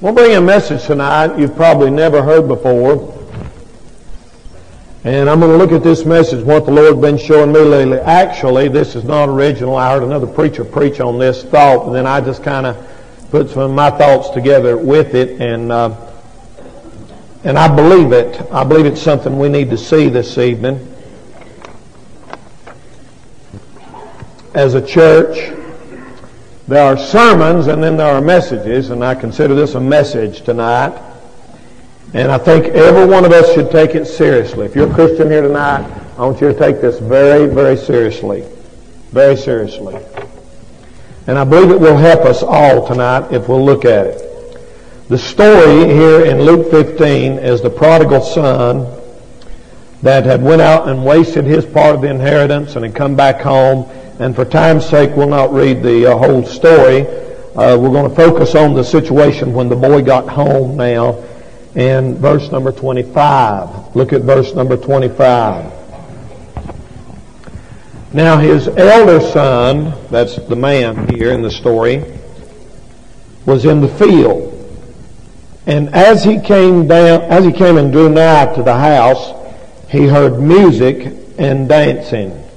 We'll bring a message tonight you've probably never heard before. And I'm going to look at this message, what the Lord's been showing me lately. Actually, this is not original. I heard another preacher preach on this thought, and then I just kind of put some of my thoughts together with it, and uh, and I believe it. I believe it's something we need to see this evening. As a church, there are sermons and then there are messages, and I consider this a message tonight. And I think every one of us should take it seriously. If you're a Christian here tonight, I want you to take this very, very seriously. Very seriously. And I believe it will help us all tonight if we'll look at it. The story here in Luke 15 is the prodigal son that had went out and wasted his part of the inheritance and had come back home. And for time's sake, we'll not read the uh, whole story. Uh, we're going to focus on the situation when the boy got home now in verse number 25. Look at verse number 25. Now his elder son, that's the man here in the story, was in the field. And as he came down, as he came and drew nigh to the house, he heard music and dancing.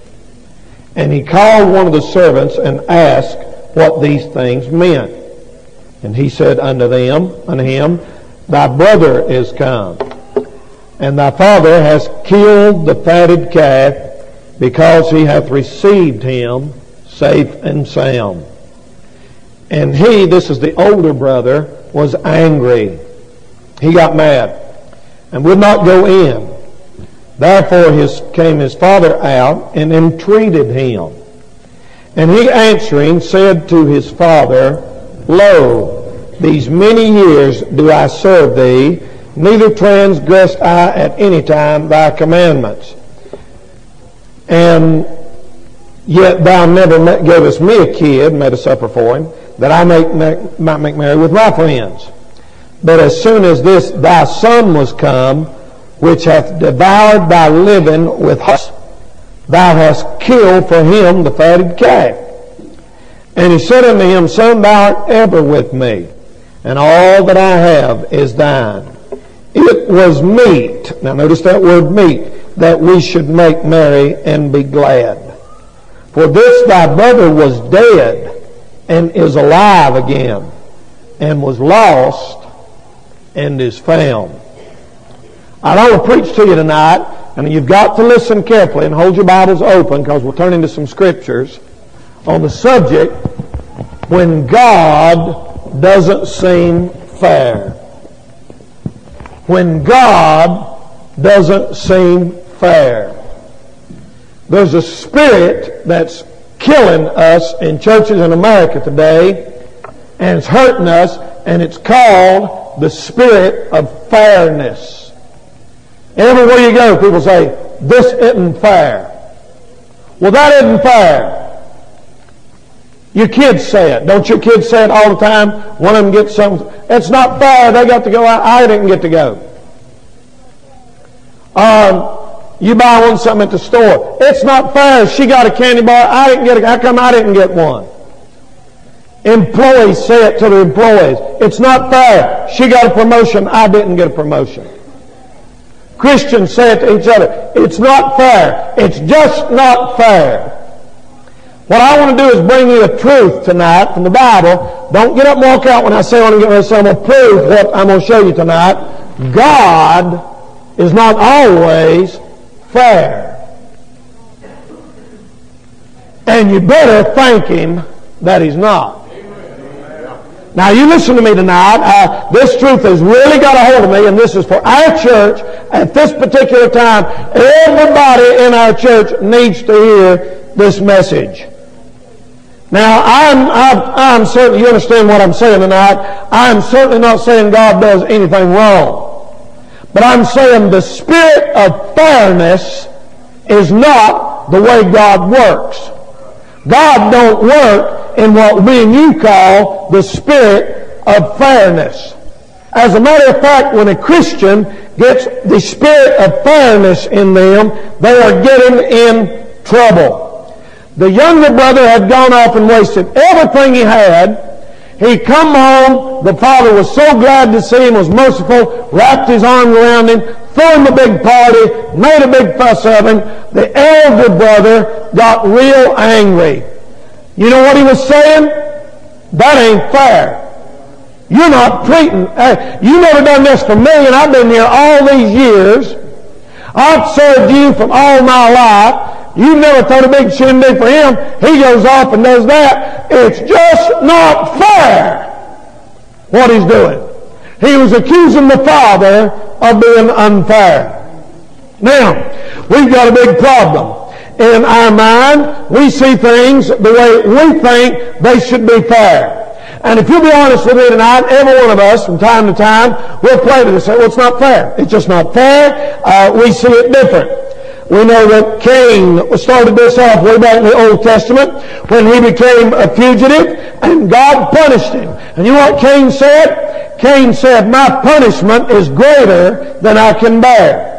And he called one of the servants and asked what these things meant. And he said unto them, unto him, Thy brother is come, and thy father has killed the fatted calf, because he hath received him safe and sound. And he, this is the older brother, was angry. He got mad and would not go in. Therefore his, came his father out and entreated him. And he answering said to his father, Lo, these many years do I serve thee, neither transgressed I at any time thy commandments. And yet thou never gavest me a kid, made a supper for him, that I might make merry with my friends. But as soon as this thy son was come, which hath devoured thy living with us, thou hast killed for him the fatted calf. And he said unto him, Son, thou art ever with me, and all that I have is thine. It was meat, now notice that word meat, that we should make merry and be glad. For this thy brother was dead and is alive again, and was lost and is found. I don't want to preach to you tonight, and you've got to listen carefully and hold your Bibles open because we'll turn into some scriptures on the subject when God doesn't seem fair. When God doesn't seem fair. There's a spirit that's killing us in churches in America today, and it's hurting us, and it's called the spirit of fairness. Everywhere you go, people say, this isn't fair. Well, that isn't fair. Your kids say it. Don't your kids say it all the time? One of them gets something. It's not fair. They got to go. I, I didn't get to go. Um, you buy one something at the store. It's not fair. She got a candy bar. I didn't get it. How come I didn't get one? Employees say it to their employees. It's not fair. She got a promotion. I didn't get a promotion. Christians say it to each other. It's not fair. It's just not fair. What I want to do is bring you a truth tonight from the Bible. Don't get up and walk out when I say I want to get ready to say I'm going to prove what I'm going to show you tonight. God is not always fair. And you better thank Him that He's not. Now you listen to me tonight. Uh, this truth has really got a hold of me, and this is for our church at this particular time. Everybody in our church needs to hear this message. Now, I'm, I'm, I'm certain you understand what I'm saying tonight. I'm certainly not saying God does anything wrong. But I'm saying the spirit of fairness is not the way God works. God don't work in what me and you call the spirit of fairness. As a matter of fact, when a Christian gets the spirit of fairness in them, they are getting in trouble. The younger brother had gone off and wasted everything he had. He come home. The father was so glad to see him, was merciful, wrapped his arm around him, threw him a big party, made a big fuss of him. The elder brother got real angry. You know what he was saying? That ain't fair. You're not treating, uh, you never done this for me, and I've been here all these years. I've served you from all my life. You've never thrown a big shindig for him. He goes off and does that. It's just not fair what he's doing. He was accusing the father of being unfair. Now, we've got a big problem. In our mind, we see things the way we think they should be fair. And if you'll be honest with me tonight, every one of us from time to time will play to this well, it's not fair. It's just not fair. Uh, we see it different. We know that Cain started this off way back in the Old Testament when he became a fugitive and God punished him. And you know what Cain said? Cain said, my punishment is greater than I can bear.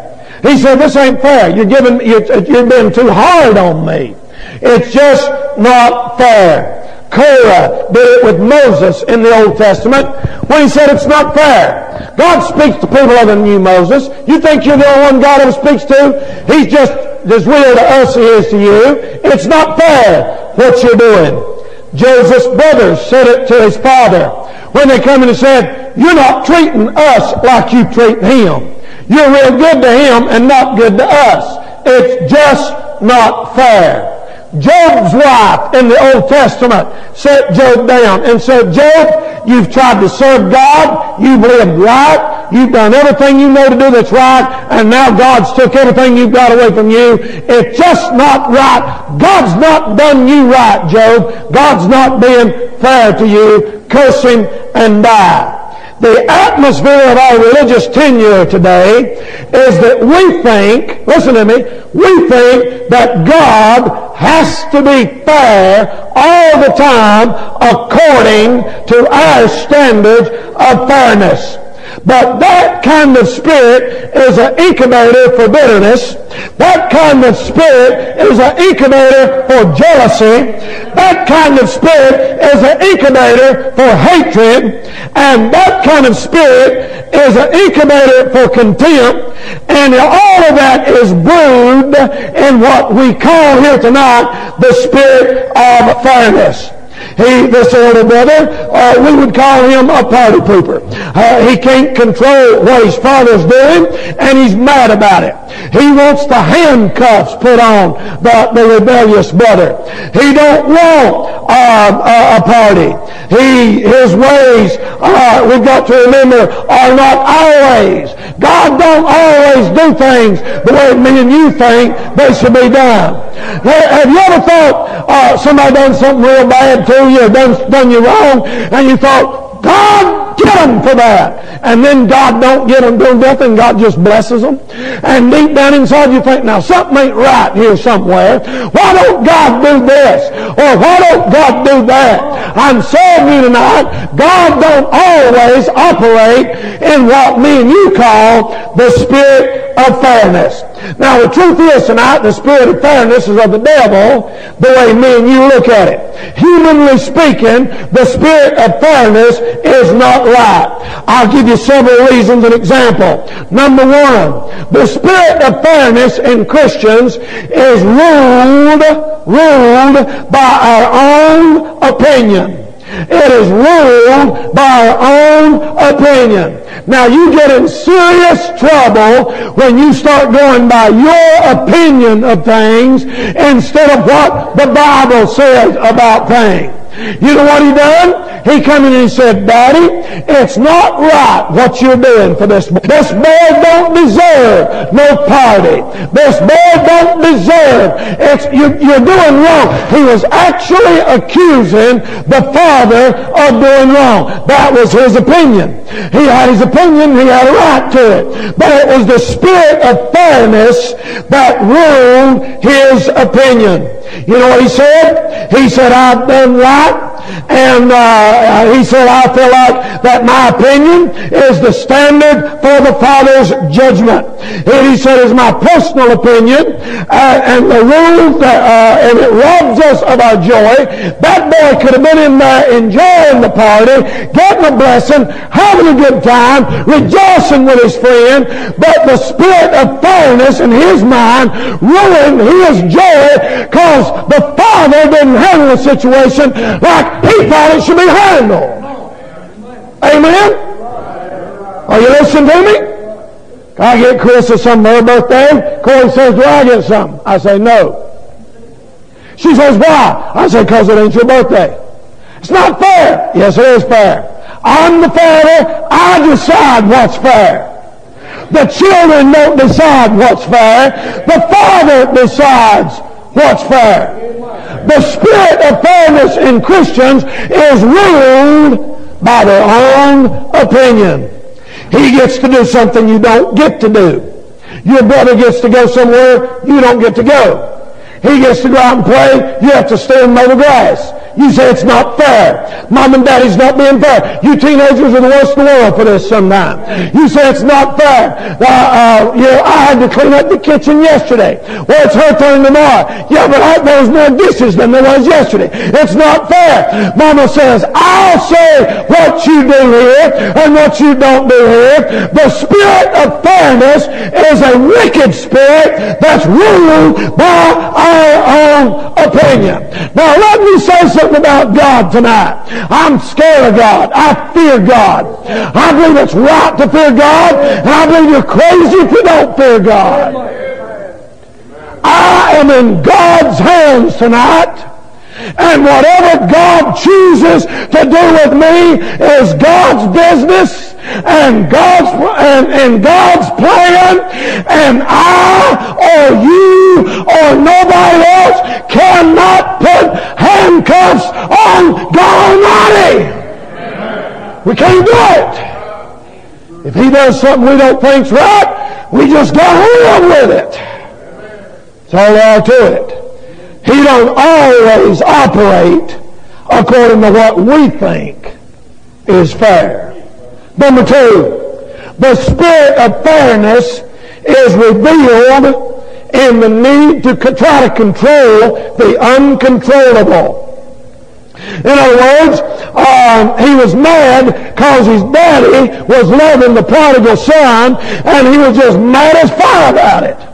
He said, this ain't fair. You're giving, you're, you're being too hard on me. It's just not fair. Korah did it with Moses in the Old Testament when he said it's not fair. God speaks to people other than you, Moses. You think you're the only one God ever speaks to? He's just as real to us as he is to you. It's not fair what you're doing. Joseph's brothers said it to his father when they come in and said, you're not treating us like you treat him. You're real good to him and not good to us. It's just not fair. Job's wife in the Old Testament set Job down and said, Job, you've tried to serve God. You've lived right. You've done everything you know to do that's right. And now God's took everything you've got away from you. It's just not right. God's not done you right, Job. God's not being fair to you. Curse him and die. The atmosphere of our religious tenure today is that we think, listen to me, we think that God has to be fair all the time according to our standards of fairness. But that kind of spirit is an incubator for bitterness. That kind of spirit is an incubator for jealousy. That kind of spirit is an incubator for hatred. And that kind of spirit is an incubator for contempt. And all of that is brewed in what we call here tonight the spirit of fairness. He, this older brother, uh, we would call him a party pooper. Uh, he can't control what his father's doing, and he's mad about it. He wants the handcuffs put on the, the rebellious brother. He don't want uh, a, a party. He, his ways, uh, we've got to remember, are not always. God don't always do things the way me and you think they should be done. Have you ever thought uh, somebody done something real bad to you done, done you wrong and you thought, God, get them for that. And then God don't get them do nothing. God just blesses them. And deep down inside you think, now something ain't right here somewhere. Why don't God do this? Or why don't God do that? I'm saying you tonight, God don't always operate in what me and you call the spirit of fairness. Now the truth is tonight, the spirit of fairness is of the devil, the way me and you look at it. Humanly speaking, the spirit of fairness is not right. I'll give you several reasons. and example. Number one, the spirit of fairness in Christians is ruled, ruled by our own opinion. It is ruled by our own opinion. Now you get in serious trouble when you start going by your opinion of things instead of what the Bible says about things. You know what he done? He come in and he said, Daddy, it's not right what you're doing for this boy. This boy don't deserve no party. This boy don't deserve. It's, you, you're doing wrong. He was actually accusing the father of doing wrong. That was his opinion. He had his opinion. He had a right to it. But it was the spirit of fairness that ruled his opinion. You know what he said? He said, I've done right and uh, he said, I feel like that my opinion is the standard for the Father's judgment. And he said, it's my personal opinion, uh, and the rule that, uh, and it robs us of our joy. That boy could have been in there enjoying the party, getting a blessing, having a good time, rejoicing with his friend, but the spirit of fairness in his mind ruined his joy because the father didn't handle the situation like he thought it should be handled. Amen? Are you listening to me? I get Chris a something for her birthday. Corey says, do I get something? I say, no. She says, why? I say, because it ain't your birthday. It's not fair. Yes, it is fair. I'm the father. I decide what's fair. The children don't decide what's fair. The father decides what's fair. The spirit of fairness in Christians is ruled by their own opinion. He gets to do something you don't get to do. Your brother gets to go somewhere you don't get to go. He gets to go out and play. You have to stay and mow the grass. You say it's not fair. Mom and daddy's not being fair. You teenagers are the worst in the world for this sometimes. You say it's not fair. Uh, uh, you know, I had to clean up the kitchen yesterday. Well, it's her turn tomorrow. Yeah, but I, there was more dishes than there was yesterday. It's not fair. Mama says, I'll say what you do here and what you don't do here. The spirit of fairness is a wicked spirit that's ruled by our own opinion. Now, let me say something about God tonight. I'm scared of God. I fear God. I believe it's right to fear God, and I believe you're crazy if you don't fear God. I am in God's hands tonight. And whatever God chooses to do with me is God's business and God's and, and God's plan. And I or you or nobody else cannot put handcuffs on God Almighty. We can't do it. If He does something we don't think's right, we just got to live with it. That's all there are to it. He don't always operate according to what we think is fair. Number two, the spirit of fairness is revealed in the need to try to control the uncontrollable. In other words, um, he was mad because his daddy was loving the prodigal son, and he was just mad as fire about it.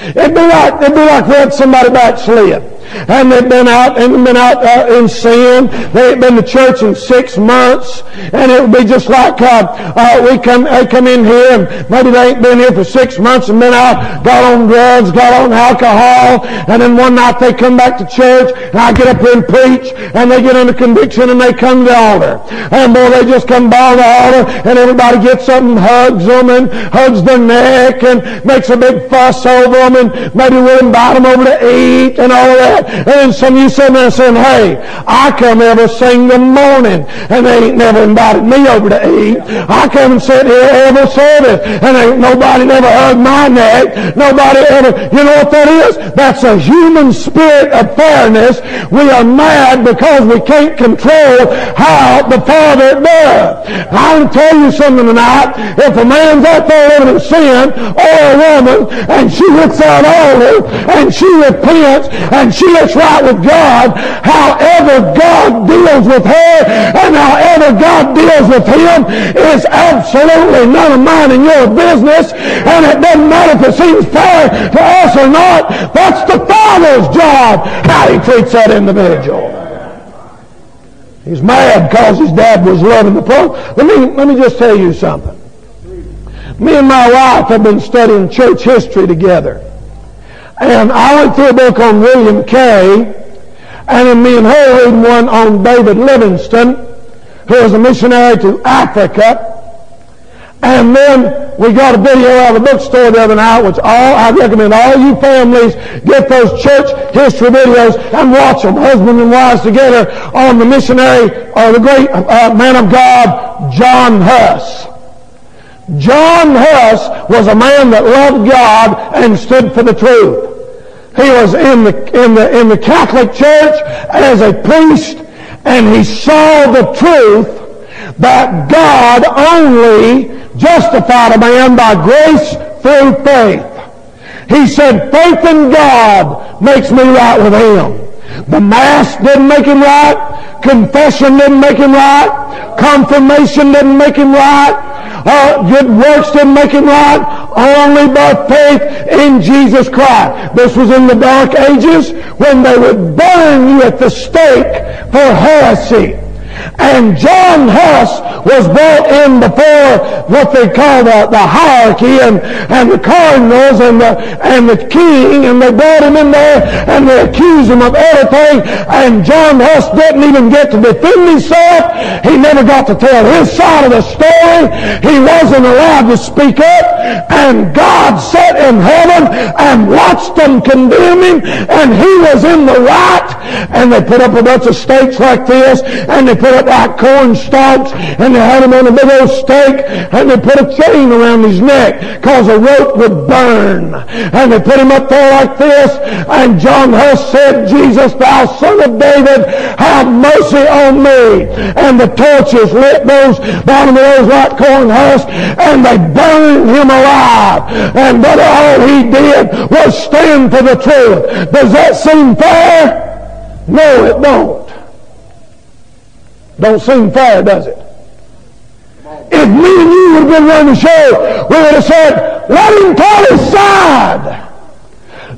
It'd be like it'd be like had somebody backslid and they've been out and been out uh, in sin. They ain't been to church in six months, and it would be just like uh, uh, we come they come in here and maybe they ain't been here for six months and been out, got on drugs, got on alcohol, and then one night they come back to church and I get up here and preach, and they get under conviction and they come to the altar, and boy they just come by the altar and everybody gets up and hugs them and hugs their neck and makes a big fuss over them and maybe we'll invite them over to eat and all that. And then some of you sitting there saying, hey, I come every single morning and they ain't never invited me over to eat. I come and sit here every service and ain't nobody never hugged my neck. Nobody ever, you know what that is? That's a human spirit of fairness. We are mad because we can't control how the Father does. I want to tell you something tonight. If a man's out there in sin or a woman and she hits that altar and she repents and she gets right with God, however God deals with her and however God deals with him is absolutely none of mine and your business. And it doesn't matter if it seems fair to us or not. That's the Father's job, how he treats that individual. He's mad because his dad was loving the poor. Let me, let me just tell you something. Me and my wife have been studying church history together. And I went through a book on William Carey, and then me and her one on David Livingstone, who was a missionary to Africa. And then we got a video out of the bookstore the other night, which all I recommend all you families get those church history videos and watch them, husband and wives together, on the missionary or the great uh, man of God, John Huss. John Huss was a man that loved God and stood for the truth. He was in the, in the, in the Catholic Church as a priest and he saw the truth that God only justified a man by grace through faith. He said, faith in God makes me right with him. The Mass didn't make him right. Confession didn't make him right. Confirmation didn't make him right. Uh, good works didn't make him right. Only by faith in Jesus Christ. This was in the dark ages when they would burn you at the stake for heresy. And John Huss was brought in before what they call the, the hierarchy and, and the cardinals and the, and the king, and they brought him in there and they accused him of everything. And John Huss didn't even get to defend himself. He never got to tell his side of the story. He wasn't allowed to speak up. And God sat in heaven and watched them condemn him, and he was in the right. And they put up a bunch of stakes like this, and they put up like corn stalks, and they had him on a big old stake, and they put a chain around his neck, cause a rope would burn. And they put him up there like this, and John Huss said, Jesus, thou son of David, have mercy on me. And the torches lit those bottom of those white corn husks, and they burned him alive. And but all he did was stand for the truth. Does that seem fair? No, it don't. Don't seem fair, does it? If me and you would have been running the show, we would have said, let him tell his side.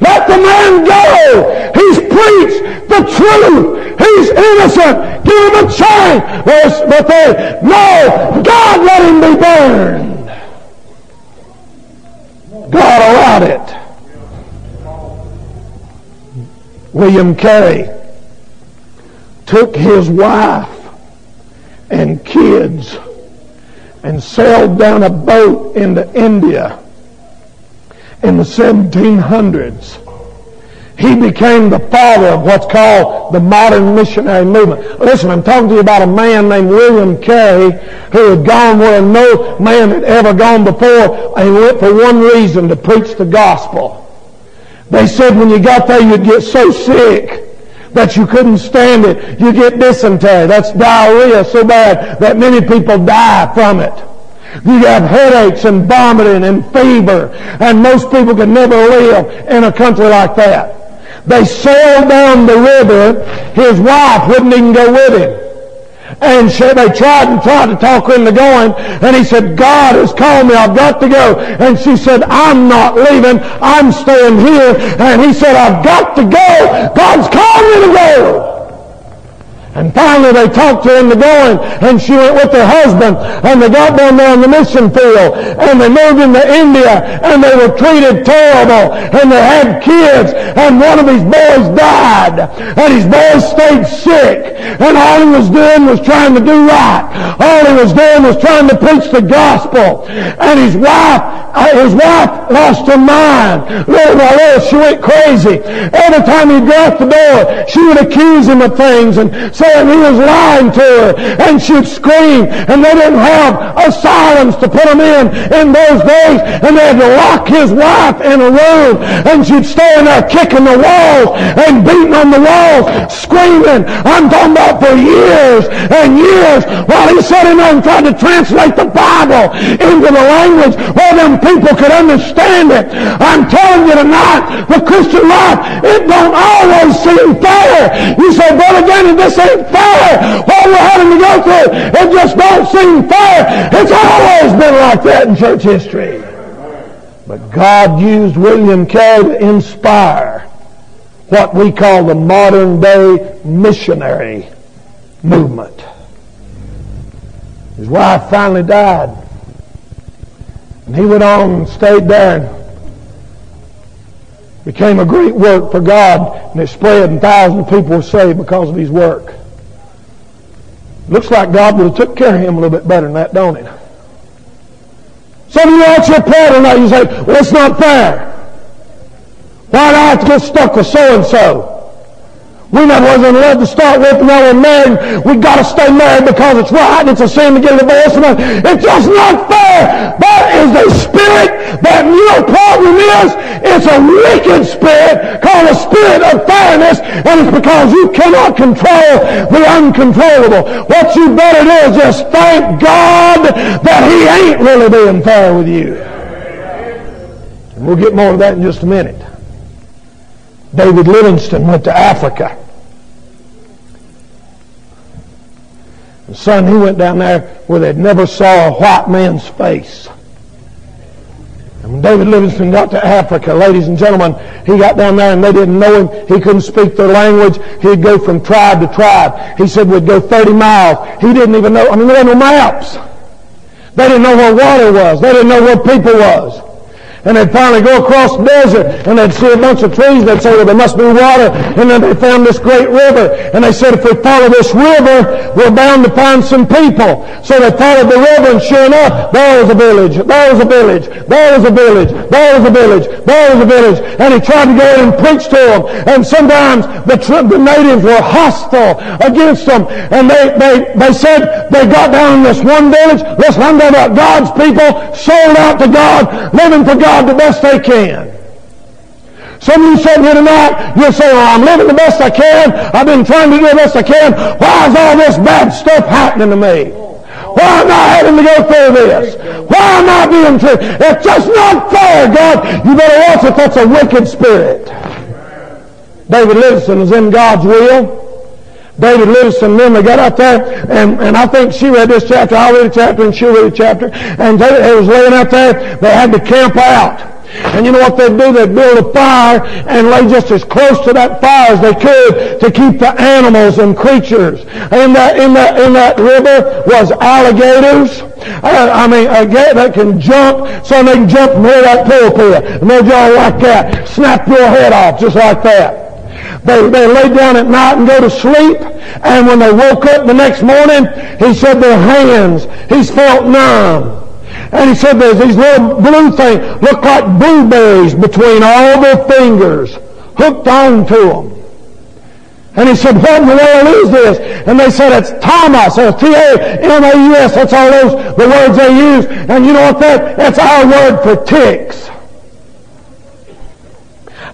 Let the man go. He's preached the truth. He's innocent. Give him a chance. But they, no, God let him be burned. God allowed it. William Carey took his wife and kids and sailed down a boat into India in the 1700s. He became the father of what's called the modern missionary movement. Listen, I'm talking to you about a man named William Carey who had gone where no man had ever gone before and went for one reason, to preach the gospel. They said when you got there you'd get so sick that you couldn't stand it. You get dysentery. That's diarrhea so bad that many people die from it. You have headaches and vomiting and fever, and most people can never live in a country like that. They sailed down the river. His wife wouldn't even go with him. And she, they tried and tried to talk her into going. And he said, God has called me. I've got to go. And she said, I'm not leaving. I'm staying here. And he said, I've got to go. God's called me to go. And finally they talked her into going, and she went with her husband, and they got down there on the mission field, and they moved into India, and they were treated terrible, and they had kids, and one of his boys died, and his boys stayed sick, and all he was doing was trying to do right. All he was doing was trying to preach the gospel. And his wife, uh, his wife lost her mind. Little by little, she went crazy. Every time he'd go out the door, she would accuse him of things, and saying he was lying to her. And she'd scream. And they didn't have asylums to put him in in those days. And they had to lock his wife in a room. And she'd stay in there kicking the walls and beating on the walls, screaming. I'm talking about for years and years while he sat in there and to translate the Bible into the language where them people could understand it. I'm telling you tonight, the Christian life, it don't always seem fair. You say, Brother Danny, this ain't ain't fair. What we're having to go through, it just don't seem fair. It's always been like that in church history. But God used William Carey to inspire what we call the modern day missionary movement. His wife finally died. And he went on and stayed there and became a great work for God. And it spread and thousands of people were saved because of his work. Looks like God would have took care of him a little bit better than that, don't it? Some of you out your prayer tonight, you say, well, it's not fair. Why do I have to get stuck with so-and-so? We never was in love to start with, now we're married. We've got to stay married because it's right and it's a sin to get a divorce. It's just not fair. That is a spirit that, you know, problem is, it's a wicked spirit called a spirit of fairness, and it's because you cannot control the uncontrollable. What you better do is just thank God that He ain't really being fair with you. And we'll get more of that in just a minute. David Livingstone went to Africa. And son, he went down there where they'd never saw a white man's face. And when David Livingstone got to Africa, ladies and gentlemen, he got down there and they didn't know him. He couldn't speak their language. He'd go from tribe to tribe. He said we'd go 30 miles. He didn't even know, I mean, there were no maps. They didn't know where water was. They didn't know where people was and they'd finally go across the desert and they'd see a bunch of trees they'd say, well, there must be water. And then they found this great river. And they said, if we follow this river, we're bound to find some people. So they followed the river and sure enough, there was a village, there was a village, there was a village, there was a village, there was a village. And he tried to go in and preach to them. And sometimes the, the natives were hostile against them. And they, they, they said they got down in this one village. Listen, I'm talking about God's people sold out to God, living for God God the best they can. Some of you sitting here tonight, you're saying, well, I'm living the best I can. I've been trying to do the best I can. Why is all this bad stuff happening to me? Why am I having to go through this? Why am I being treated? It's just not fair, God. You better watch it. That's a wicked spirit. David Livingstone was in God's will. David Livingstone, them. they got out there, and, and I think she read this chapter, I read a chapter, and she read a chapter, and David was laying out there, they had to camp out. And you know what they'd do? They'd build a fire and lay just as close to that fire as they could to keep the animals and creatures. In that, in that, in that river was alligators. Uh, I mean, a gate that can jump, so they can jump near that pulpit. And they'll like that. Snap your head off just like that. They, they lay down at night and go to sleep. And when they woke up the next morning, he said their hands, he's felt numb. And he said there's these little blue things, look like blueberries between all their fingers, hooked on to them. And he said, what in the world is this? And they said, it's Thomas, or T-A-M-A-U-S. That's all those, the words they use. And you know what that, that's our word for ticks.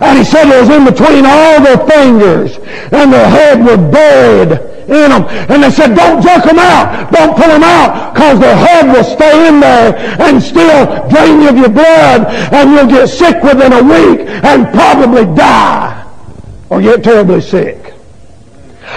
And he said it was in between all their fingers, and their head was buried in them. And they said, don't jerk them out. Don't pull them out, because their head will stay in there and still drain you of your blood, and you'll get sick within a week and probably die or get terribly sick.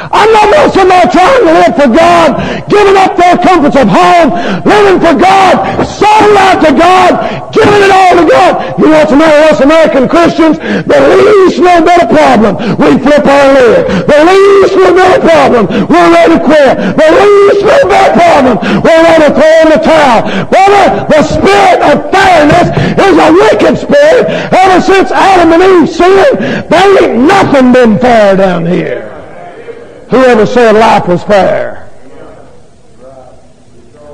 I'm not about somebody trying to live for God, giving up their comforts of home, living for God, sold out to God, giving it all to God. You what's the us American Christians? The least little bit of problem, we flip our lid. The least little bit of problem, we're ready to quit. The least little bit of problem, we're ready to throw in the towel. Brother, the spirit of fairness is a wicked spirit. Ever since Adam and Eve sinned, there ain't nothing been fair down here. Whoever said life was fair?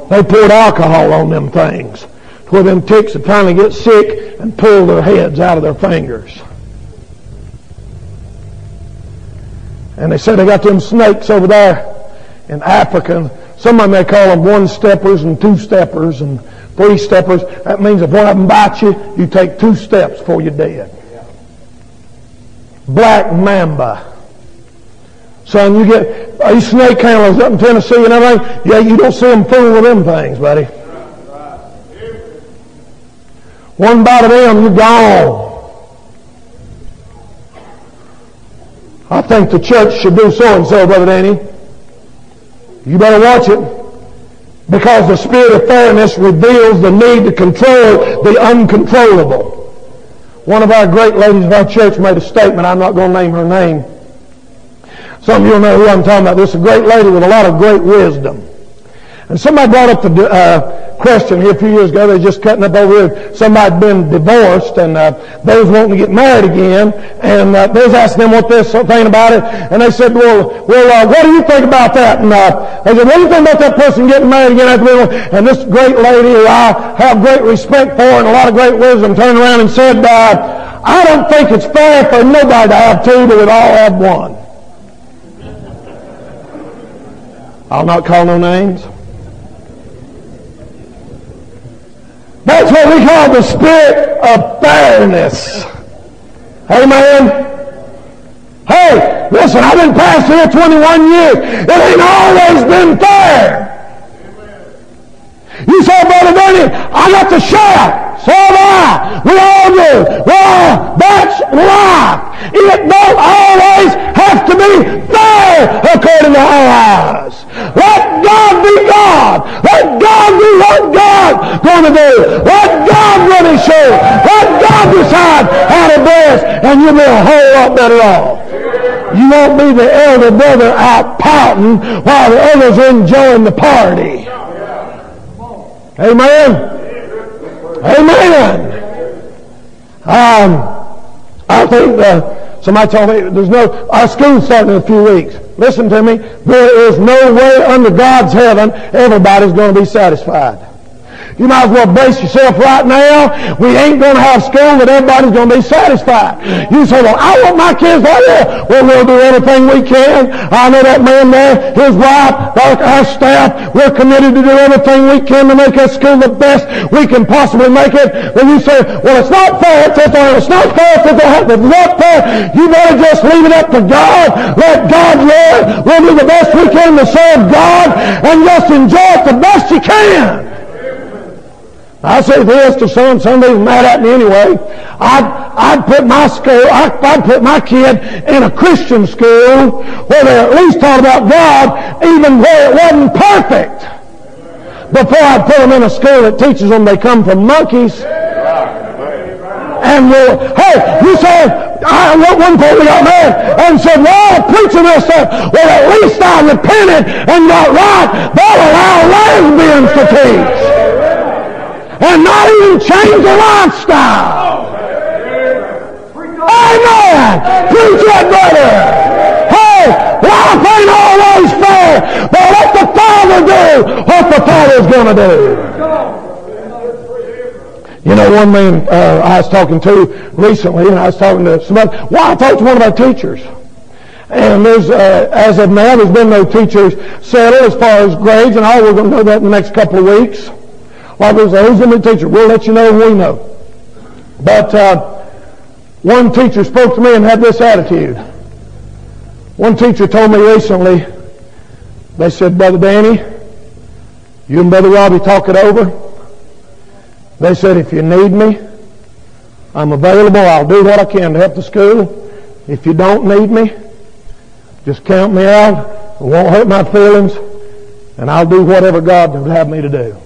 They poured alcohol on them things where them ticks would finally get sick and pull their heads out of their fingers. And they said they got them snakes over there in Africa. Some of them they call them one steppers and two steppers and three steppers. That means if one of them bites you, you take two steps before you're dead. Black mamba. Son, you get uh, these snake handlers up in Tennessee and everything. Yeah, you don't see them fooling with them things, buddy. One bite of them, you're gone. I think the church should do so and so, Brother Danny. You better watch it. Because the spirit of fairness reveals the need to control the uncontrollable. One of our great ladies of our church made a statement. I'm not going to name her name. Some of you know who I'm talking about. This is a great lady with a lot of great wisdom. And somebody brought up the uh, question here a few years ago. They just cutting up over here. Somebody had been divorced, and uh, they was wanting to get married again. And uh, they was asking them what they're saying about it. And they said, "Well, well, uh, what do you think about that?" And uh, they said, "What do you think about that person getting married again after being?" And this great lady, who I have great respect for and a lot of great wisdom, turned around and said, uh, "I don't think it's fair for nobody to have two, but we all have one." I'll not call no names. That's what we call the spirit of fairness. Amen. Hey, listen, I've been pastor here 21 years. It ain't always been fair. You say, Brother Bernie, I got to shout. So have I. We all do. Well, that's life. It don't always have to be fair according to our eyes. Let God be God. Let God do what God's going to do. Let God run his show. Let God decide how to bless, and you'll be a whole lot better off. You won't be the elder brother out pouting while the others enjoying the party. Amen. Amen. Um, I think uh, somebody told me there's no our school's starting in a few weeks. Listen to me. There is no way under God's heaven everybody's going to be satisfied. You might as well brace yourself right now. We ain't going to have school that everybody's going to be satisfied. You say, well, I want my kids out there. Well, we'll do everything we can. I know that man there, his wife, our, staff, we're committed to do everything we can to make our school the best we can possibly make it. When you say, well, it's not fair, it's, it's not fair, it's not fair, you better just leave it up to God. Let God run. We'll do the best we can to serve God and just enjoy it the best you can. I say this to some, somebody's mad at me anyway. I'd, I'd put my school, I'd, put my kid in a Christian school where they at least taught about God, even where it wasn't perfect. Before I'd put them in a school that teaches them they come from monkeys. And will, hey, you said, I, at one point we got mad and said, well, preaching this stuff. Well, at least I repented and got right. They'll allow lesbians to teach and not even change the lifestyle. Amen. Preach it, brother. Hey, life ain't always fair, but let the Father do what the Father's going to do. You know, one man uh, I was talking to recently, and I was talking to somebody. Well, I talked to one of our teachers. And there's, uh, as of now, there's been no teachers settled as far as grades, and all we're going to know that in the next couple of weeks. Like there's a who's in the teacher. We'll let you know when we know. But uh, one teacher spoke to me and had this attitude. One teacher told me recently, they said, Brother Danny, you and Brother Robbie talk it over. They said, if you need me, I'm available. I'll do what I can to help the school. If you don't need me, just count me out. It won't hurt my feelings. And I'll do whatever God would have me to do.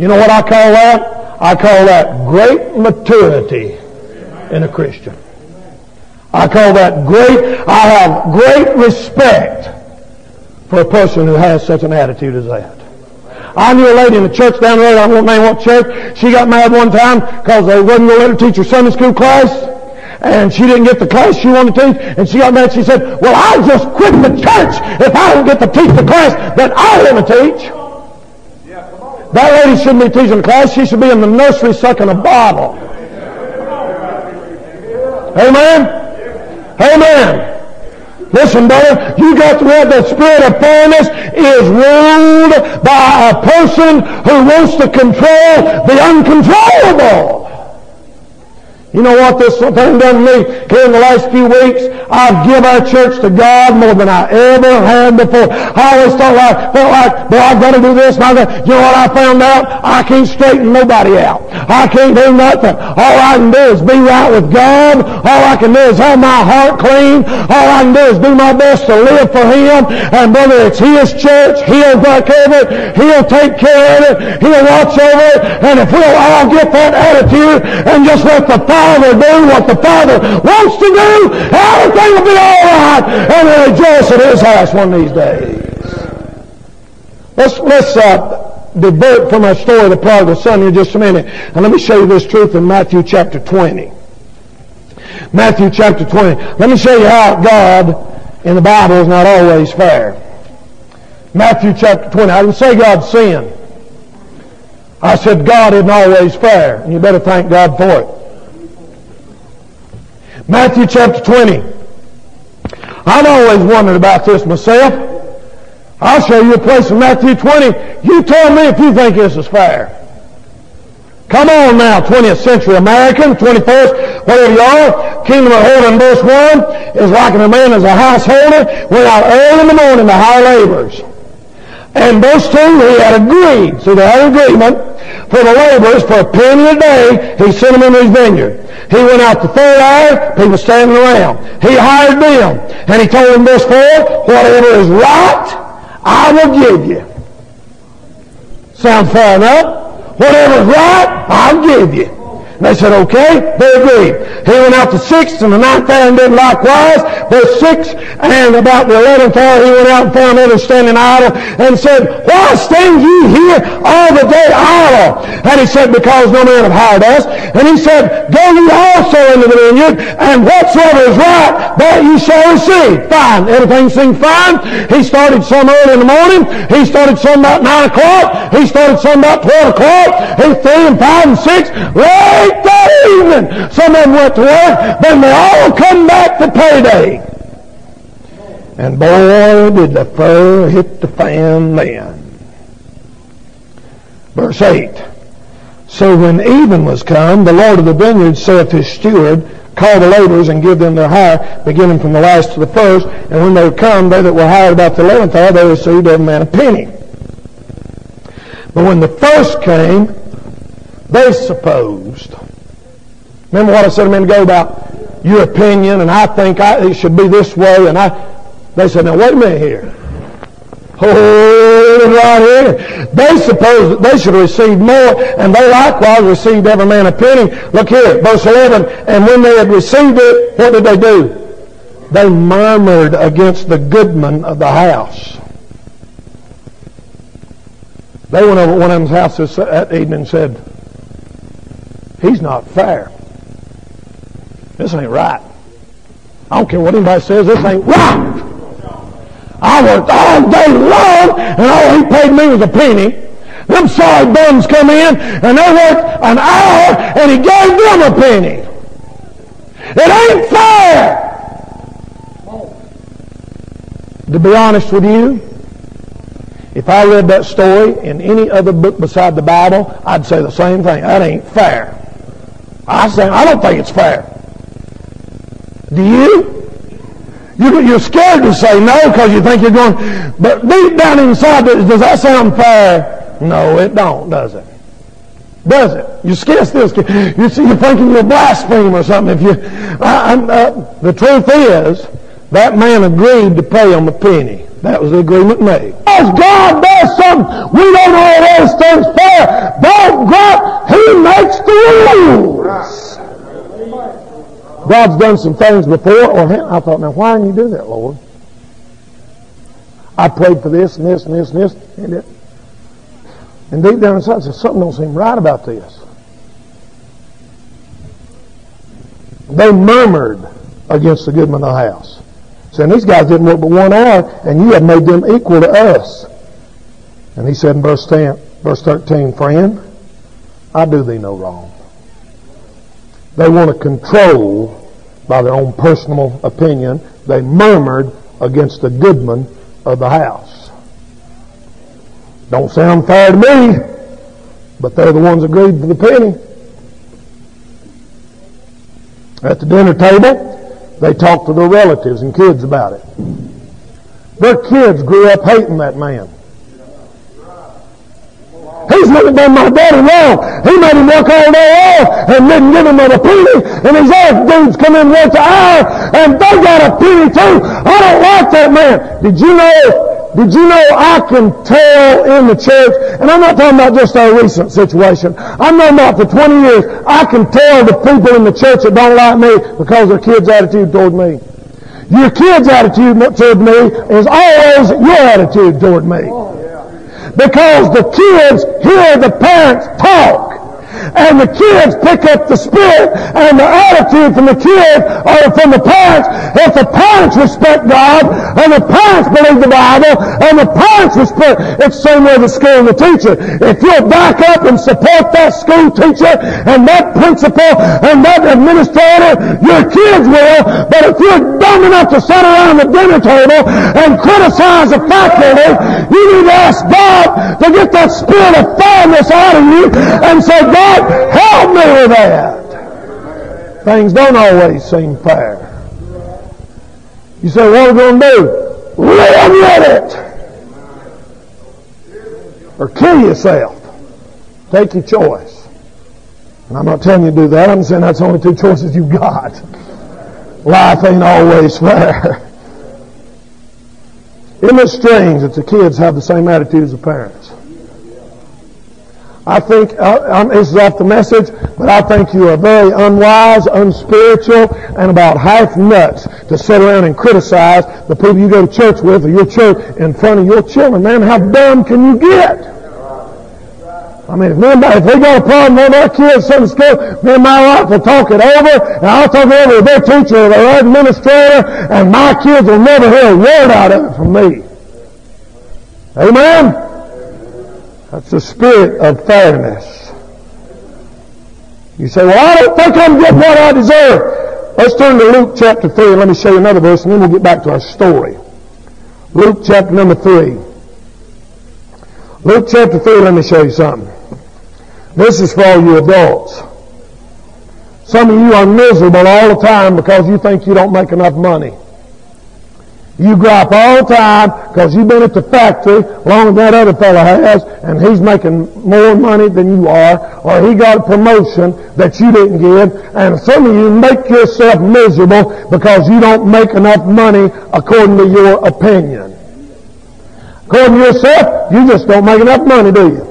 You know what I call that? I call that great maturity in a Christian. I call that great, I have great respect for a person who has such an attitude as that. I knew a lady in the church down the road, I won't name what church, she got mad one time because they wasn't going to let her teach her Sunday school class and she didn't get the class she wanted to teach, and she got mad. She said, well, I'll just quit the church if I don't get to teach the class that I want to teach. That lady shouldn't be teaching class. She should be in the nursery sucking a bottle. Amen? Amen. Listen, brother, you got to realize the spirit of fairness is ruled by a person who wants to control the uncontrollable. You know what this thing done to me here in the last few weeks? I've given our church to God more than I ever had before. I always thought like, felt like, boy, I've got to do this. And I got, you know what I found out? I can't straighten nobody out. I can't do nothing. All I can do is be right with God. All I can do is have my heart clean. All I can do is do my best to live for Him. And whether it's His church, He'll take care of it. He'll take care of it. He'll watch over it. And if we'll all get that attitude and just let the Father do what the Father wants to do, everything will be all right, and we'll rejoice at His house one of these days. Let's, let's uh, divert from our story of the prodigal son in just a minute, and let me show you this truth in Matthew chapter 20. Matthew chapter 20. Let me show you how God in the Bible is not always fair. Matthew chapter 20. I didn't say God sinned. I said God isn't always fair, and you better thank God for it. Matthew chapter 20. I've always wondered about this myself. I'll show you a place in Matthew 20. You tell me if you think this is fair. Come on now, 20th century American, 21st, whatever you are. Kingdom of Heaven, verse 1, is like a man as a householder went out early in the morning to hire laborers. And verse 2, he had agreed. So they had an agreement for the laborers for a penny a day. He sent them into his vineyard. He went out the third hour, people standing around. He hired them. And he told them, verse 4, whatever is right, I will give you. Sound fair enough? Whatever's right, I'll give you. They said, okay. They agreed. He went out the sixth and the ninth hour and did likewise. Verse 6, and about the eleventh hour he went out and found others standing idle and said, Why stand ye here all the day idle? And he said, Because no man have hired us. And he said, Go ye also into the vineyard, and whatsoever is right, that ye shall receive. Fine. Everything seemed fine. He started some early in the morning. He started some about 9 o'clock. He started some about 12 o'clock. He 3 and 5 and 6. Right that evening. Some of them went to work, then they all come back to payday. And boy, did the fur hit the fan then. Verse 8. So when even was come, the Lord of the vineyard saith his steward, Call the laborers and give them their hire, beginning from the last to the first. And when they were come, they that were hired about the eleventh hour, they received every man a penny. But when the first came, they supposed. Remember what I said a minute ago about your opinion, and I think I, it should be this way, and I. They said, now wait a minute here. Hold right here. They supposed that they should receive more, and they likewise received every man a penny. Look here, verse 11. And when they had received it, what did they do? They murmured against the goodman of the house. They went over to one of them's houses that evening and said, He's not fair. This ain't right. I don't care what anybody says, this ain't right. I worked all day long, and all he paid me was a penny. Them sorry bums come in, and they worked an hour, and he gave them a penny. It ain't fair. To be honest with you, if I read that story in any other book beside the Bible, I'd say the same thing. That ain't fair. I say, I don't think it's fair. Do you? You, are scared to say no because you think you're going, but deep down inside, does that sound fair? No, it don't, does it? Does it? You're scared, still scared. You see, you're thinking you're blaspheme or something. If you, uh, uh, the truth is, that man agreed to pay him a penny. That was the agreement made. As God does something, we don't always think fair. But God, He makes the rules. God's done some things before, oh, or I thought, now why didn't you do that, Lord? I prayed for this and this and this and this, and, it, and deep down inside, I said, something don't seem right about this. They murmured against the goodman of the house, saying, these guys didn't work but one hour, and you have made them equal to us. And he said in verse 10, verse 13, friend, I do thee no wrong. They want to control by their own personal opinion. They murmured against the goodman of the house. Don't sound fair to me, but they're the ones agreed for the penny. At the dinner table, they talked to their relatives and kids about it. Their kids grew up hating that man. He's never done my daddy wrong. He made him work all day long and didn't give him a penny. And these other dudes come in once an hour and they got a penny too. I don't like that man. Did you know did you know I can tell in the church, and I'm not talking about just our recent situation. I'm talking about for 20 years, I can tell the people in the church that don't like me because their kids' attitude toward me. Your kids' attitude toward me is always your attitude toward me oh, because the kids hear the parents talk. And the kids pick up the spirit and the attitude from the kids or from the parents. If the parents respect God and the parents believe the Bible and the parents respect, it's the same way the school and the teacher. If you'll back up and support that school teacher and that principal and that administrator, your kids will. But if you're dumb enough to sit around the dinner table and criticize the faculty, you need to ask God to get that spirit of fairness out of you and say, God, help me with that. Things don't always seem fair. You say, what are we going to do? Live with it. Or kill yourself. Take your choice. And I'm not telling you to do that. I'm saying that's the only two choices you've got. Life ain't always fair. Isn't it strange that the kids have the same attitude as the parents? I think, uh, this is off the message, but I think you are very unwise, unspiritual, and about half nuts to sit around and criticize the people you go to church with or your church in front of your children. Man, how dumb can you get? I mean, if, me if we got a problem with our kids in school, me and my wife will talk it over, and I'll talk it over with their teacher or their administrator, and my kids will never hear a word out of it from me. Amen? That's the spirit of fairness. You say, well, I don't think I'm getting what I deserve. Let's turn to Luke chapter 3 and let me show you another verse and then we'll get back to our story. Luke chapter number 3. Luke chapter 3, let me show you something. This is for all you adults. Some of you are miserable all the time because you think you don't make enough money. You gripe all the time because you've been at the factory along with that other fellow has, and he's making more money than you are, or he got a promotion that you didn't get, and some of you make yourself miserable because you don't make enough money according to your opinion. According to yourself, you just don't make enough money, do you?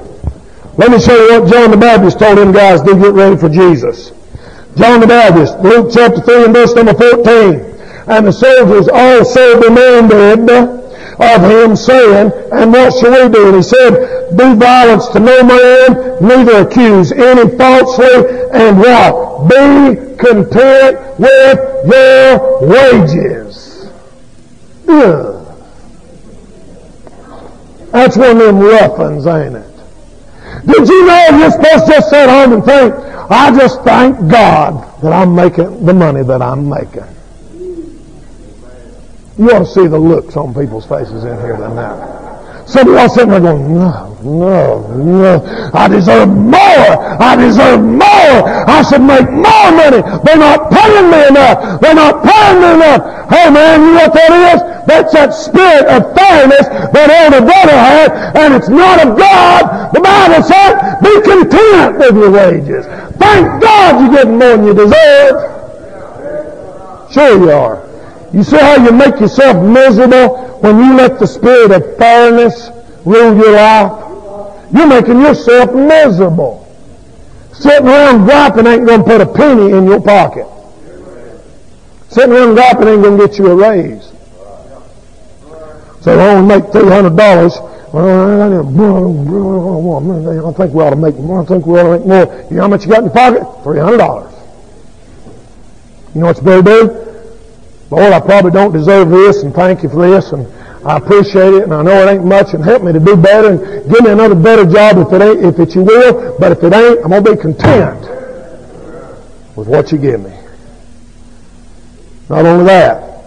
Let me show you what John the Baptist told them guys to get ready for Jesus. John the Baptist, Luke chapter 3 and verse number 14. And the soldiers also demanded of him, saying, And what shall we do? And he said, Do violence to no man, neither accuse any falsely, and what? Be content with your wages. Ugh. That's one of them rough ones, ain't it? Did you know you're supposed to just sit home and think, I just thank God that I'm making the money that I'm making. You ought to see the looks on people's faces in here tonight. Some of y'all sitting there going, no, no, no. I deserve more. I deserve more. I should make more money. They're not paying me enough. They're not paying me enough. Hey man, you know what that is? That's that spirit of fairness that older brother had, and it's not of God. The Bible said, be content with your wages. Thank God you're getting more than you deserve. Sure you are. You see how you make yourself miserable when you let the spirit of fairness rule your life? You're making yourself miserable. Sitting around griping ain't going to put a penny in your pocket. Sitting around griping ain't going to get you a raise. So I only make three hundred dollars. I think we ought to make more. I think we ought to make more. You know how much you got in your pocket? Three hundred dollars. You know what you better do? Lord, I probably don't deserve this, and thank you for this, and I appreciate it, and I know it ain't much, and help me to do better, and give me another better job if it ain't, if it's you will, but if it ain't, I'm gonna be content with what you give me. Not only that,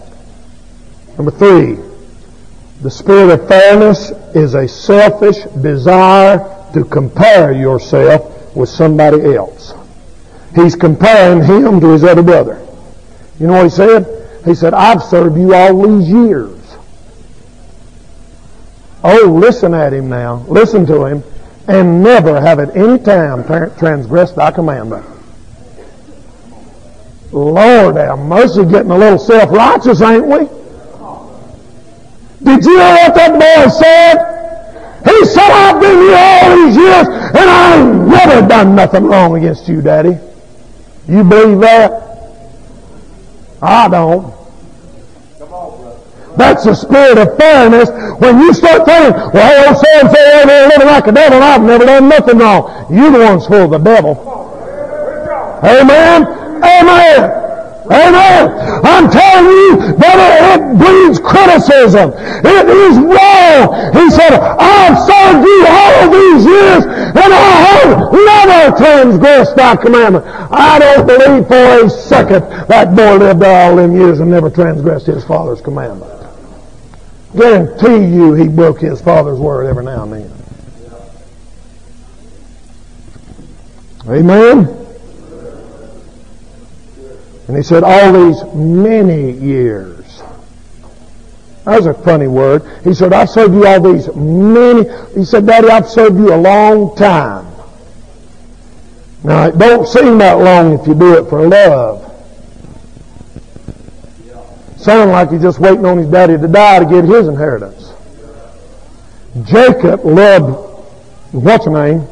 number three, the spirit of fairness is a selfish desire to compare yourself with somebody else. He's comparing him to his other brother. You know what he said? He said, I've served you all these years. Oh, listen at him now. Listen to him. And never have at any time transgressed thy commandment. Lord have mercy, getting a little self-righteous, ain't we? Did you hear what that boy said? He said, I've been here all these years and I ain't never done nothing wrong against you, Daddy. You believe that? I don't. That's the spirit of fairness. When you start thinking, well, old so-and-so over there living like a devil, I've never done nothing wrong. You're the one's full of the devil. Amen? Amen. Amen. I'm telling you that it breeds criticism. It is wrong. He said, I've served you all these years and I have never transgressed thy commandment. I don't believe for a second that boy lived all them years and never transgressed his father's commandment. Guarantee you he broke his father's word every now and then. Amen. And he said, all these many years. That was a funny word. He said, I've served you all these many. He said, Daddy, I've served you a long time. Now, it don't seem that long if you do it for love. Sound like he's just waiting on his daddy to die to get his inheritance. Jacob loved, what's her name?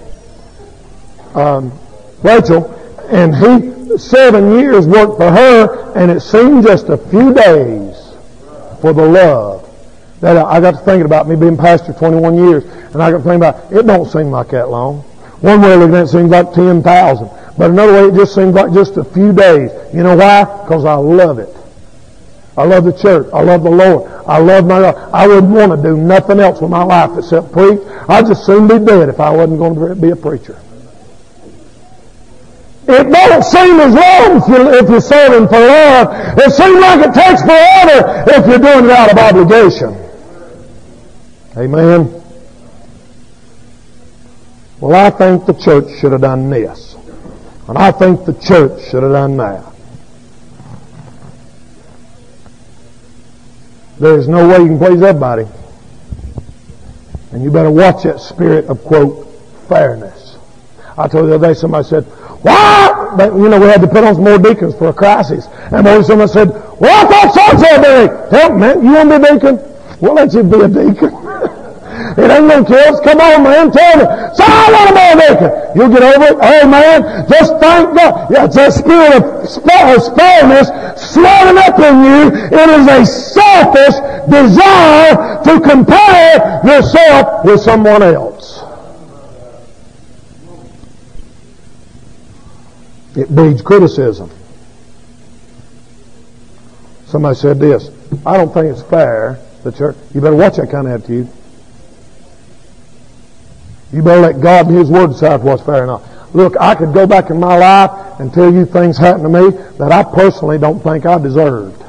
Um, Rachel, and he seven years worked for her, and it seemed just a few days for the love. That I got to thinking about me being pastor 21 years, and I got to think about it. Don't seem like that long. One way of looking at it seems like 10,000, but another way it just seems like just a few days. You know why? Because I love it. I love the church. I love the Lord. I love my God. I wouldn't want to do nothing else with my life except preach. I'd just soon be dead if I wasn't going to be a preacher. It don't seem as long if you're, if you're serving for love. It seems like it takes forever if you're doing it out of obligation. Amen. Well, I think the church should have done this. And I think the church should have done that. There's no way you can please everybody. And you better watch that spirit of, quote, fairness. I told you the other day somebody said, what? But, you know, we had to put on some more deacons for a crisis. And then someone said, well, I thought so-and-so. Tell man, you want to be a deacon? We'll let you be a deacon. it ain't no kills. Come on, man. Tell me. So I want to be a deacon. You'll get over it. Hey, man, just thank God. Yeah, it's a spirit of spareness swelling up in you. It is a selfish desire to compare yourself with someone else. It breeds criticism. Somebody said this, I don't think it's fair, the church, you better watch that kind of attitude. You better let God and His Word decide what's fair or not. Look, I could go back in my life and tell you things happened to me that I personally don't think I deserved.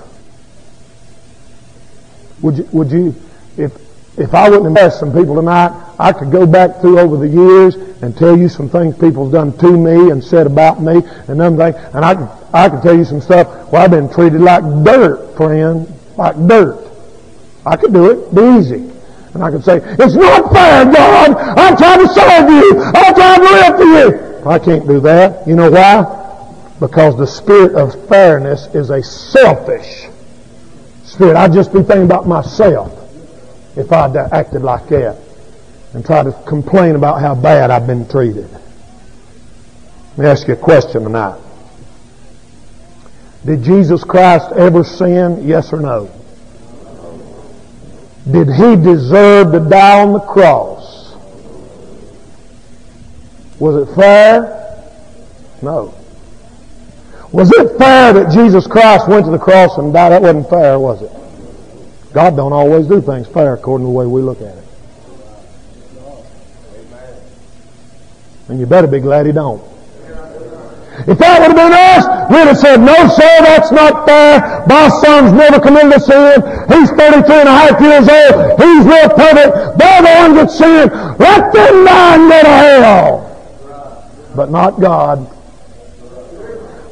Would you, would you, if, if I wouldn't invest some people tonight, I could go back through over the years and tell you some things people's done to me and said about me and them things. And I can, I can tell you some stuff where I've been treated like dirt, friend, like dirt. I could do it. Be easy. And I could say, it's not fair, God. I'm trying to serve you. I'm trying to live for you. I can't do that. You know why? Because the spirit of fairness is a selfish spirit. I'd just be thinking about myself if I'd acted like that and try to complain about how bad I've been treated. Let me ask you a question tonight. Did Jesus Christ ever sin? Yes or no? Did he deserve to die on the cross? Was it fair? No. Was it fair that Jesus Christ went to the cross and died? That wasn't fair, was it? God don't always do things fair according to the way we look at it. And you better be glad he don't. If that would have been us, we'd have said, no sir, that's not fair. My son's never committed a sin. He's 32 and a half years old. He's real perfect. They're the ones that sin. Let them die go to hell. But not God.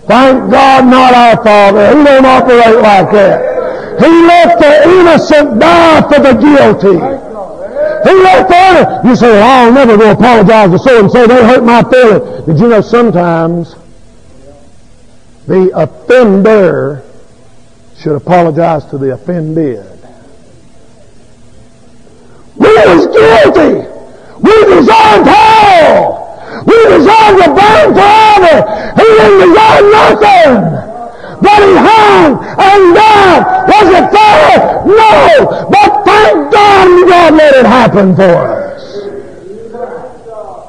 Thank God not our Father. He don't operate like that. He let the innocent die for the guilty. He let the You say, well, I'll never go apologize to so and so. They hurt my feelings. Did you know sometimes the offender should apologize to the offended? We was guilty. We deserved hell. We deserved to burn forever. He didn't deserve nothing he hung and died. Was it fair? No. But thank God God let it happen for us.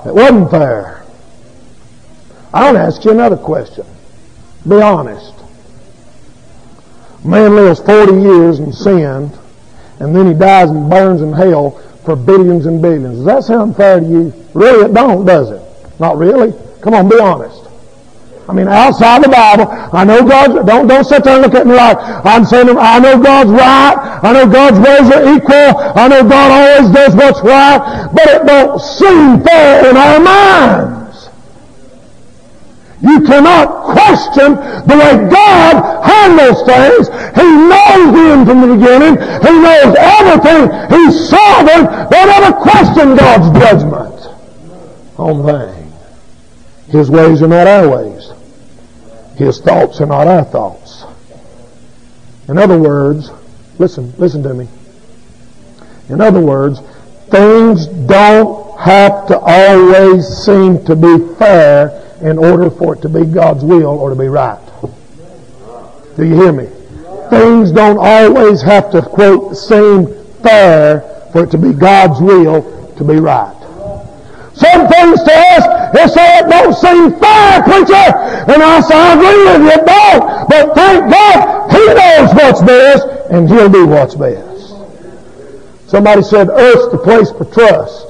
It wasn't fair. I want to ask you another question. Be honest. Man lives 40 years in sin, and then he dies and burns in hell for billions and billions. Does that sound fair to you? Really, it don't, does it? Not really. Come on, be honest. I mean, outside the Bible, I know God's, don't, don't sit there and look at me like, I'm saying, I know God's right, I know God's ways are equal, I know God always does what's right, but it don't seem fair in our minds. You cannot question the way God handles things. He knows the end from the beginning. He knows everything. He's sovereign. Don't ever question God's judgment on things. His ways are not our ways. His thoughts are not our thoughts. In other words, listen, listen to me. In other words, things don't have to always seem to be fair in order for it to be God's will or to be right. Do you hear me? Things don't always have to, quote, seem fair for it to be God's will to be right. Some things to us, they say it don't seem fair, preacher. And I say, I agree with you, don't. But thank God, He knows what's best, and He'll do what's best. Somebody said, earth's the place for trust.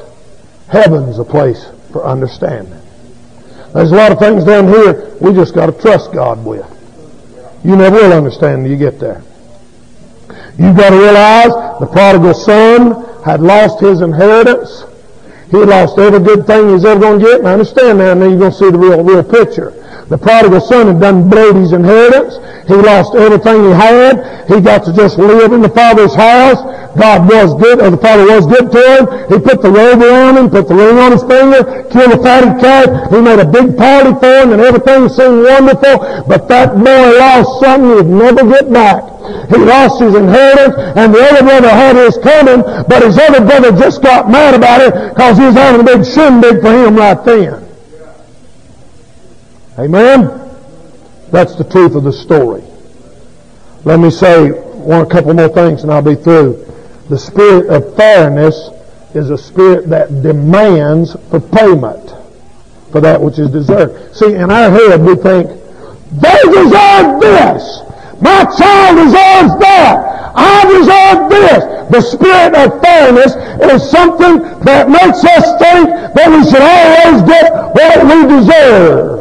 Heaven's the place for understanding. There's a lot of things down here we just got to trust God with. You never will understand until you get there. You've got to realize the prodigal son had lost his inheritance. He lost every good thing he's ever going to get. And I understand that, and then you're going to see the real, real picture. The prodigal son had done blowed his inheritance. He lost everything he had. He got to just live in the father's house. God was good, or the father was good to him. He put the robe on him, put the ring on his finger, killed a fatted calf. He made a big party for him, and everything seemed wonderful. But that boy lost something he'd never get back. He lost his inheritance, and the other brother had his coming, but his other brother just got mad about it because he was having a big shindig for him right then. Amen? That's the truth of the story. Let me say one, a couple more things and I'll be through. The spirit of fairness is a spirit that demands for payment for that which is deserved. See, in our head we think, they deserve this. My child deserves that. I deserve this. The spirit of fairness is something that makes us think that we should always get what we deserve.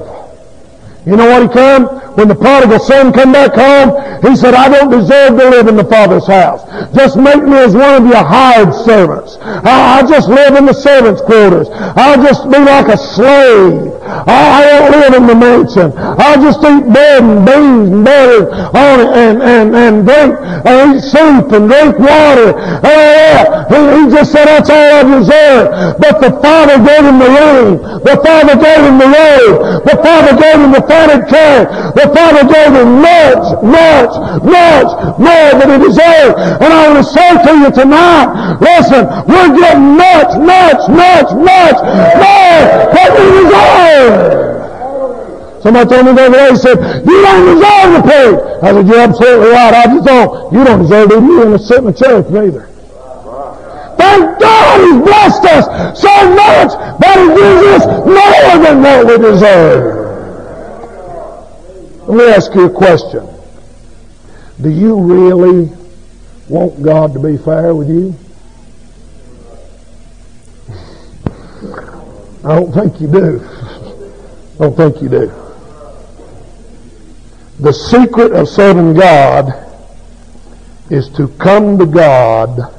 You know what he come? When the prodigal son come back home, he said, I don't deserve to live in the Father's house. Just make me as one of your hired servants. I'll just live in the servants' quarters. I'll just be like a slave. I won't live in the mansion. I'll just eat bread and beans and butter and, and, and drink, and eat soup and drink water. Oh, he, he just said, that's all I deserve. But the Father gave him the ring. The Father gave him the robe. The Father gave him the fatted calf. The Father gave him much, much, much more than he deserved. And I want to say to you tonight, listen, we're getting much, much, much, much more than we deserve. Somebody told me the other day, he said, you don't deserve the pay. I said, you're absolutely right. I just don't. You don't deserve it. You to sit in the church neither. Thank God He's blessed us so much that He gives us more than what we deserve. Let me ask you a question. Do you really want God to be fair with you? I don't think you do. Oh, I don't think you do. The secret of serving God is to come to God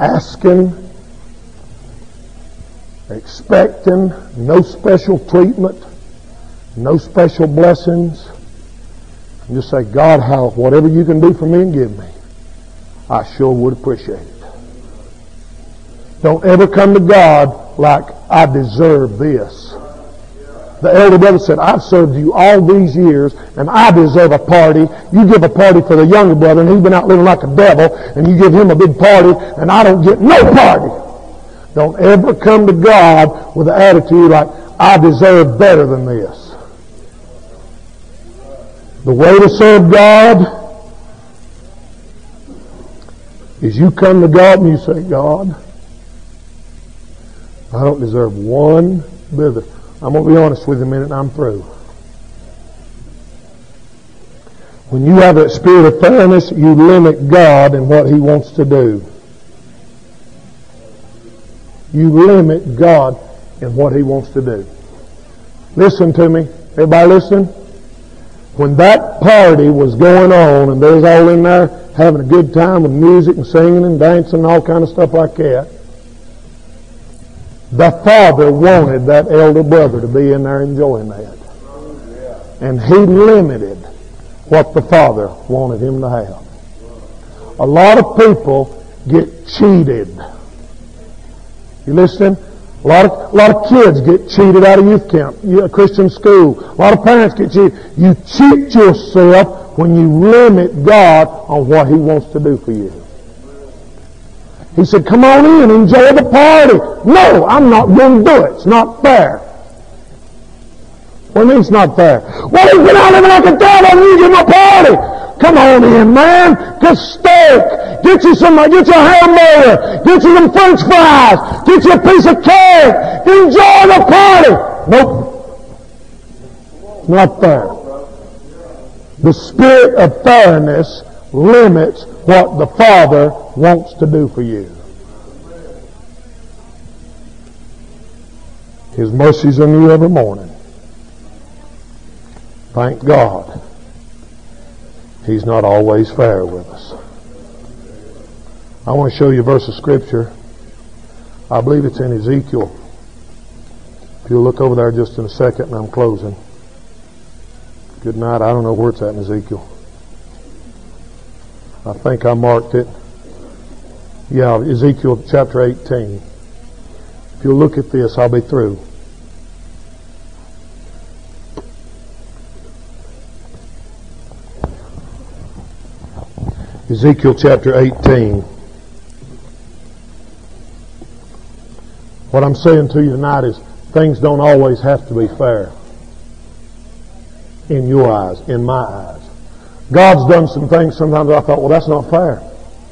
asking, expecting no special treatment, no special blessings. And just say, God, how, whatever you can do for me and give me, I sure would appreciate it. Don't ever come to God like, I deserve this. The elder brother said, I've served you all these years and I deserve a party. You give a party for the younger brother and he's been out living like a devil and you give him a big party and I don't get no party. Don't ever come to God with an attitude like, I deserve better than this. The way to serve God is you come to God and you say, God, I don't deserve one bit of. I'm going to be honest with you a minute and I'm through. When you have that spirit of fairness, you limit God and what He wants to do. You limit God in what He wants to do. Listen to me. Everybody listen? When that party was going on and they was all in there having a good time with music and singing and dancing and all kind of stuff like that, the father wanted that elder brother to be in there enjoying that. And he limited what the father wanted him to have. A lot of people get cheated. You listen? A lot of, a lot of kids get cheated out of youth camp, a Christian school. A lot of parents get cheated. You cheat yourself when you limit God on what He wants to do for you. He said, come on in, enjoy the party. No, I'm not going to do it. It's not fair. What do it's not fair? Well, he's been out living like a devil and you a party. Come on in, man. Get steak. Get you some, uh, get you a hamburger. Get you some french fries. Get you a piece of cake. Enjoy the party. Nope. Not fair. The spirit of fairness limits what the Father wants to do for you. His mercies are new every morning. Thank God. He's not always fair with us. I want to show you a verse of Scripture. I believe it's in Ezekiel. If you'll look over there just in a second, and I'm closing. Good night. I don't know where it's at in Ezekiel. I think I marked it. Yeah, Ezekiel chapter 18. If you'll look at this, I'll be through. Ezekiel chapter 18. What I'm saying to you tonight is things don't always have to be fair. In your eyes, in my eyes. God's done some things sometimes I thought, well, that's not fair.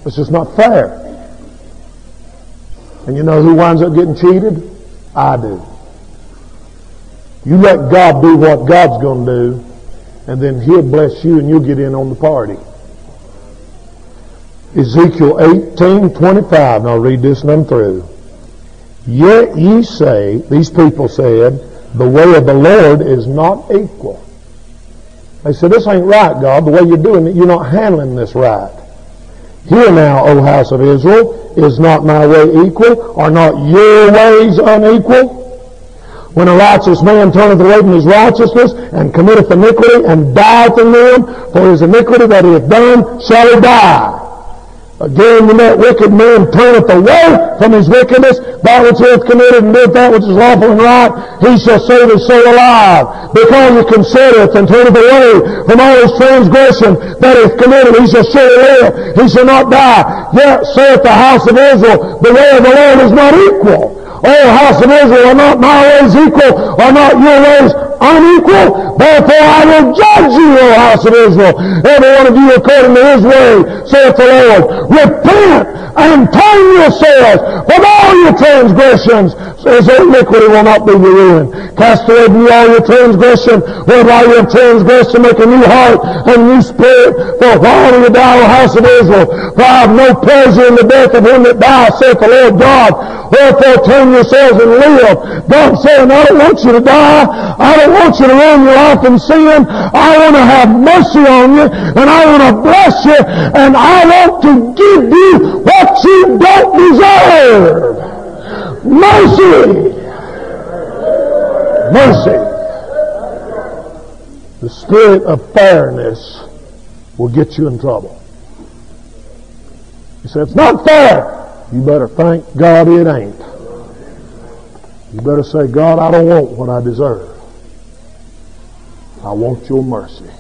It's just not fair. And you know who winds up getting cheated? I do. You let God do what God's going to do, and then He'll bless you and you'll get in on the party. Ezekiel 18, 25, and I'll read this and I'm through. Yet ye say, these people said, the way of the Lord is not equal. They said, this ain't right, God. The way you're doing it, you're not handling this right. Hear now, O house of Israel, is not my way equal? Are not your ways unequal? When a righteous man turneth away from his righteousness and committeth iniquity and dieth in them, for his iniquity that he hath done shall he die. Again, when that wicked man turneth away from his wickedness, that which he hath committed, and doeth that which is lawful and right, he shall save his soul alive. Because he considereth and turneth away from all his transgression that he hath committed, he shall surely live. He shall not die. Yet saith the house of Israel, the way of the Lord is not equal. Oh, house of Israel, are not my ways equal? Are not your ways unequal? Therefore I will judge you, O house of Israel, every one of you according to his way, saith the Lord. Repent and turn yourselves from all your transgressions, so his iniquity will not be your ruin. Cast away from you all your transgression, whereby you have transgressed to make a new heart and new spirit. For why will you die, O house of Israel? For I have no pleasure in the death of him that dies, saith the Lord God. Wherefore turn yourselves and live. God saying, I don't want you to die. I don't want you to run your life in sin. I want to have mercy on you and I want to bless you and I want to give you what you don't deserve. Mercy. Mercy. The spirit of fairness will get you in trouble. You say, it's not fair. You better thank God it ain't. You better say, God, I don't want what I deserve. I want your mercy.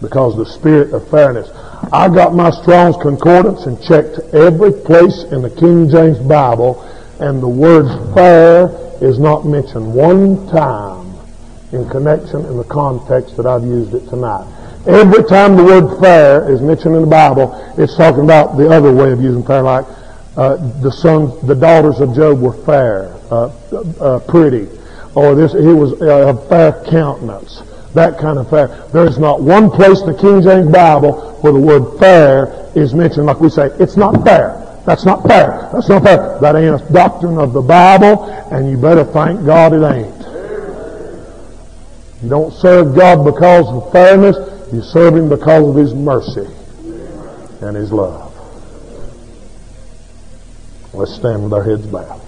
Because the spirit of fairness. I got my Strong's Concordance and checked every place in the King James Bible, and the word fair is not mentioned one time in connection in the context that I've used it tonight. Every time the word fair is mentioned in the Bible, it's talking about the other way of using fair, like uh, the sons, the daughters of Job were fair, uh, uh, pretty, or this, he was uh, a fair countenance, that kind of fair. There is not one place in the King James Bible where the word fair is mentioned like we say, it's not fair. That's not fair. That's not fair. That ain't a doctrine of the Bible, and you better thank God it ain't. You don't serve God because of fairness. You serve Him because of His mercy and His love. Let's stand with our heads bowed.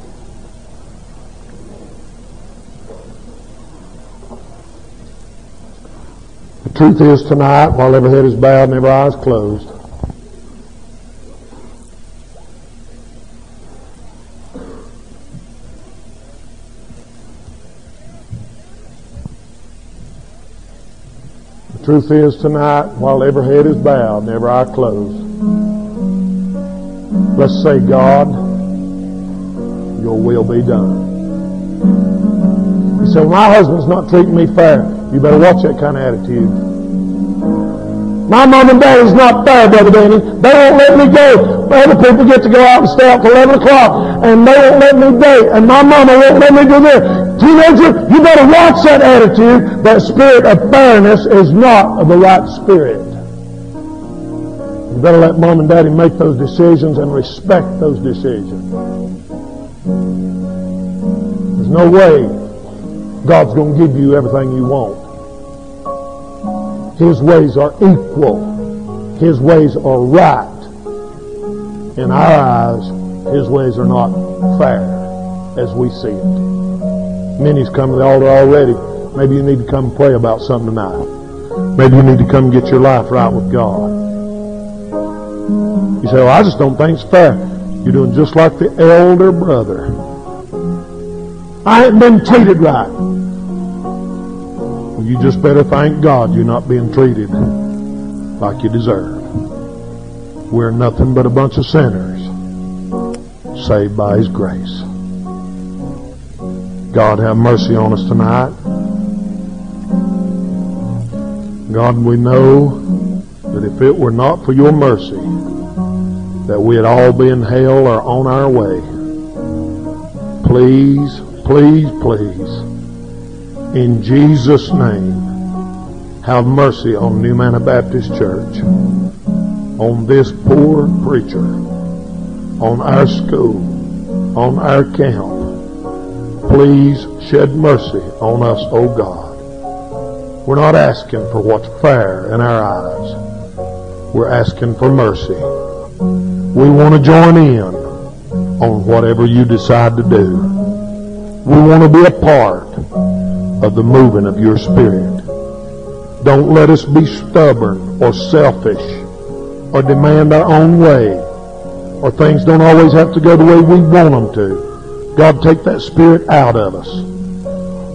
Truth is tonight, while every head is bowed and every eye is closed, the Truth is tonight, while every head is bowed and every eye closed, let's say, God, your will be done. You say, well, my husband's not treating me fair. You better watch that kind of attitude. My mom and daddy's not fair, Brother Danny. They won't let me go. Other people get to go out and stay out till 11 o'clock, and they won't let me date, and my mama won't let me go there. Teenager, you better watch that attitude. That spirit of fairness is not of the right spirit. You better let mom and daddy make those decisions and respect those decisions. There's no way God's going to give you everything you want. His ways are equal. His ways are right. In our eyes, His ways are not fair as we see it. Many's come to the altar already. Maybe you need to come pray about something tonight. Maybe you need to come get your life right with God. You say, well, I just don't think it's fair. You're doing just like the elder brother. I ain't been treated right. You just better thank God you're not being treated like you deserve. We're nothing but a bunch of sinners saved by His grace. God, have mercy on us tonight. God, we know that if it were not for your mercy, that we'd all be in hell or on our way. Please, please, please, in Jesus' name, have mercy on New Manna Baptist Church, on this poor preacher, on our school, on our camp, Please shed mercy on us, O God. We're not asking for what's fair in our eyes. We're asking for mercy. We want to join in on whatever you decide to do. We want to be a part of the moving of your Spirit. Don't let us be stubborn or selfish or demand our own way or things don't always have to go the way we want them to. God, take that spirit out of us.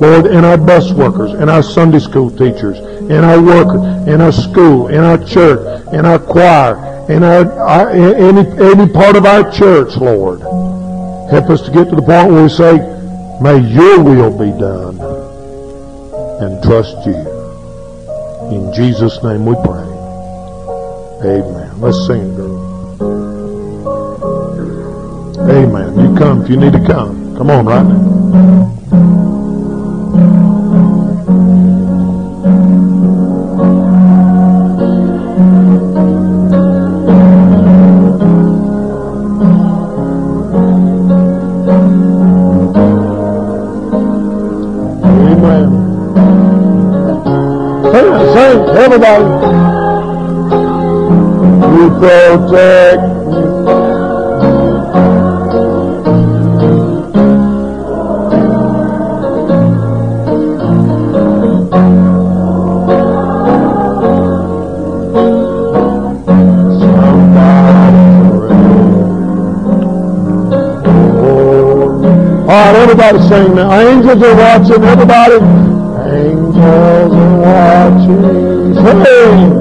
Lord, in our bus workers, in our Sunday school teachers, in our workers, in our school, in our church, in our choir, in our, our in any, any part of our church, Lord. Help us to get to the point where we say, may your will be done and trust you. In Jesus' name we pray. Amen. Let's sing, girl. Amen. You come if you need to come. Come on right now. Everybody. You protect Everybody sing now. Angels are watching. Everybody. Angels are watching. Sing.